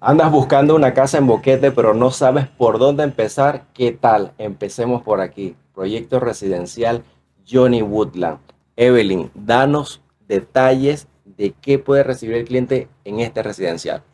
Andas buscando una casa en Boquete, pero no sabes por dónde empezar. ¿Qué tal? Empecemos por aquí. Proyecto residencial Johnny Woodland. Evelyn, danos detalles de qué puede recibir el cliente en este residencial.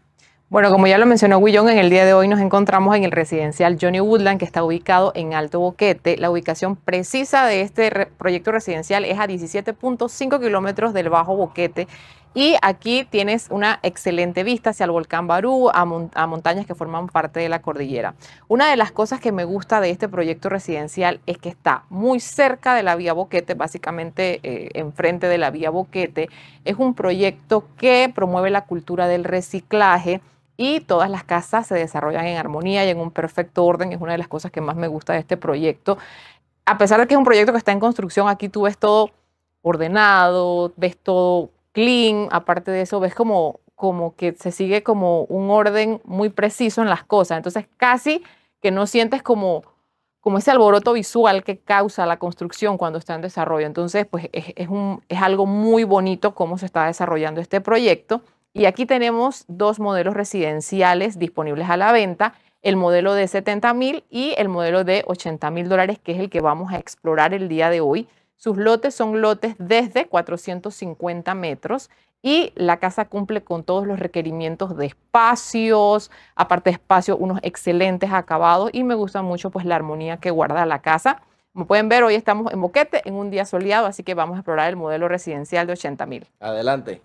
Bueno, como ya lo mencionó Guillón, en el día de hoy nos encontramos en el residencial Johnny Woodland, que está ubicado en Alto Boquete. La ubicación precisa de este proyecto residencial es a 17.5 kilómetros del Bajo Boquete y aquí tienes una excelente vista hacia el volcán Barú, a, montañas que forman parte de la cordillera. Una de las cosas que me gusta de este proyecto residencial es que está muy cerca de la vía Boquete, básicamente eh, enfrente de la vía Boquete. Es un proyecto que promueve la cultura del reciclaje y todas las casas se desarrollan en armonía y en un perfecto orden. Es una de las cosas que más me gusta de este proyecto. A pesar de que es un proyecto que está en construcción, aquí tú ves todo ordenado, ves todo clean, aparte de eso, ves como, como que se sigue como un orden muy preciso en las cosas. Entonces, casi que no sientes como, como ese alboroto visual que causa la construcción cuando está en desarrollo. Entonces, pues es, un, es algo muy bonito cómo se está desarrollando este proyecto. Y aquí tenemos dos modelos residenciales disponibles a la venta, el modelo de 70 mil y el modelo de 80 mil dólares, que es el que vamos a explorar el día de hoy. Sus lotes son lotes desde 450 metros y la casa cumple con todos los requerimientos de espacios, aparte de espacio, unos excelentes acabados y me gusta mucho pues la armonía que guarda la casa. Como pueden ver, hoy estamos en Boquete, en un día soleado, así que vamos a explorar el modelo residencial de 80 mil. Adelante.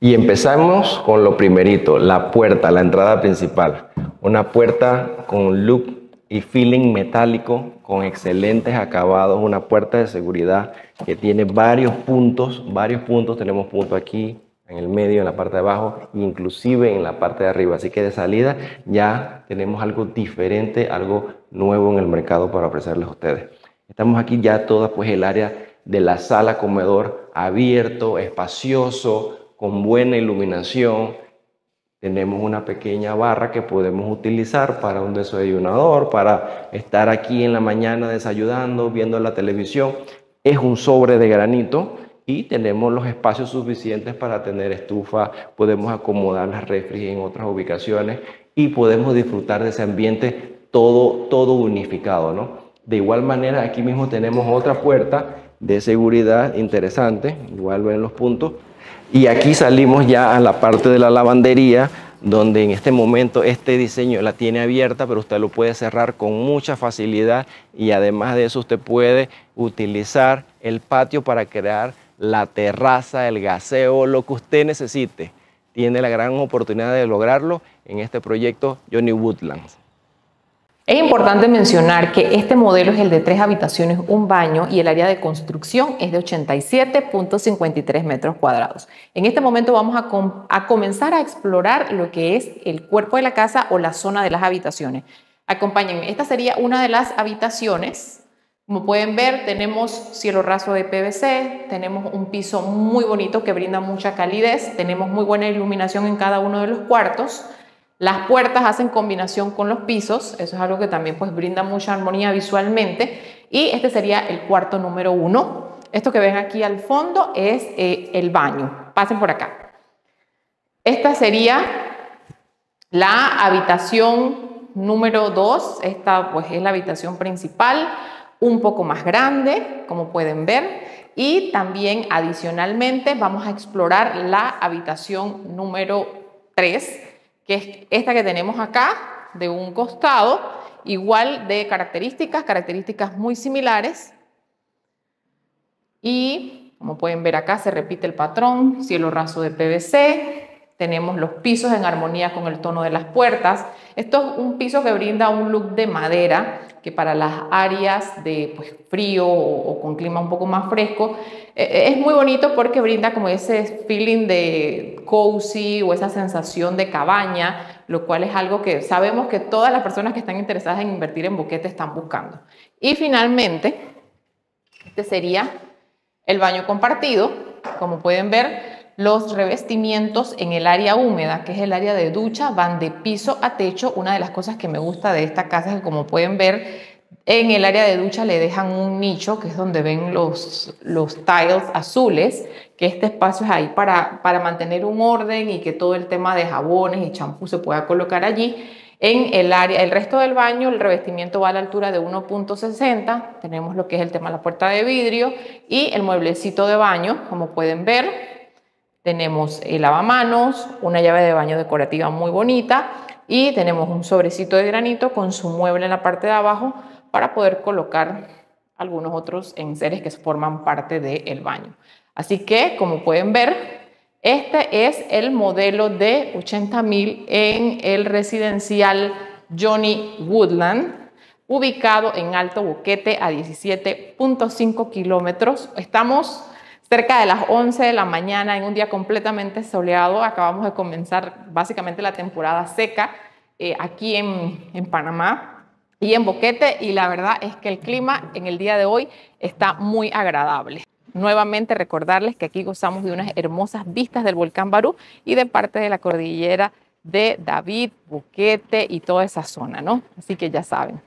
Y empezamos con lo primerito, la puerta, la entrada principal. Una puerta con look y feeling metálico con excelentes acabados, una puerta de seguridad que tiene varios puntos, varios puntos, tenemos punto aquí, en el medio, en la parte de abajo, inclusive en la parte de arriba. Así que de salida ya tenemos algo diferente, algo nuevo en el mercado para ofrecerles a ustedes. Estamos aquí ya toda pues el área de la sala comedor abierto, espacioso, con buena iluminación, tenemos una pequeña barra que podemos utilizar para un desayunador, para estar aquí en la mañana desayunando, viendo la televisión. Es un sobre de granito y tenemos los espacios suficientes para tener estufa, podemos acomodar las refri en otras ubicaciones y podemos disfrutar de ese ambiente todo, todo unificado. ¿no? De igual manera, aquí mismo tenemos otra puerta de seguridad interesante, igual ven los puntos, y aquí salimos ya a la parte de la lavandería, donde en este momento este diseño la tiene abierta, pero usted lo puede cerrar con mucha facilidad y además de eso usted puede utilizar el patio para crear la terraza, el gaseo, lo que usted necesite. Tiene la gran oportunidad de lograrlo en este proyecto Johnny Woodlands. Es importante mencionar que este modelo es el de tres habitaciones, un baño y el área de construcción es de 87.53 metros cuadrados. En este momento vamos a, comenzar a explorar lo que es el cuerpo de la casa o la zona de las habitaciones. Acompáñenme, esta sería una de las habitaciones. Como pueden ver, tenemos cielo raso de PVC, tenemos un piso muy bonito que brinda mucha calidez, tenemos muy buena iluminación en cada uno de los cuartos. Las puertas hacen combinación con los pisos, eso es algo que también pues brinda mucha armonía visualmente. Y este sería el cuarto número uno. Esto que ven aquí al fondo es eh, el baño. Pasen por acá. Esta sería la habitación número dos. Esta pues es la habitación principal, un poco más grande, como pueden ver. Y también adicionalmente vamos a explorar la habitación número 3 que es esta que tenemos acá, de un costado, igual de características, características muy similares. Y como pueden ver acá, se repite el patrón, cielo raso de PVC, tenemos los pisos en armonía con el tono de las puertas. Esto es un piso que brinda un look de madera que para las áreas de pues, frío o, con clima un poco más fresco eh, eh, es muy bonito porque brinda como ese feeling de cozy o esa sensación de cabaña, lo cual es algo que sabemos que todas las personas que están interesadas en invertir en boquete están buscando. Y finalmente, este sería el baño compartido. Como pueden ver, los revestimientos en el área húmeda, que es el área de ducha, van de piso a techo. Una de las cosas que me gusta de esta casa es que como pueden ver, En el área de ducha le dejan un nicho, que es donde ven los, los tiles azules, que este espacio es ahí para, para mantener un orden y que todo el tema de jabones y champú se pueda colocar allí. En el área, el resto del baño, el revestimiento va a la altura de 1.60. Tenemos lo que es el tema de la puerta de vidrio y el mueblecito de baño, como pueden ver. Tenemos el lavamanos, una llave de baño decorativa muy bonita y tenemos un sobrecito de granito con su mueble en la parte de abajo para poder colocar algunos otros enseres que forman parte del baño. Así que, como pueden ver, este es el modelo de 80.000 en el residencial Johnny Woodland, ubicado en Alto Boquete a 17.5 kilómetros. Estamos cerca de las 11 de la mañana en un día completamente soleado. Acabamos de comenzar básicamente la temporada seca eh, aquí en, en Panamá y en Boquete y la verdad es que el clima en el día de hoy está muy agradable. Nuevamente recordarles que aquí gozamos de unas hermosas vistas del volcán Barú y de parte de la cordillera de David, Boquete y toda esa zona, ¿no? Así que ya saben.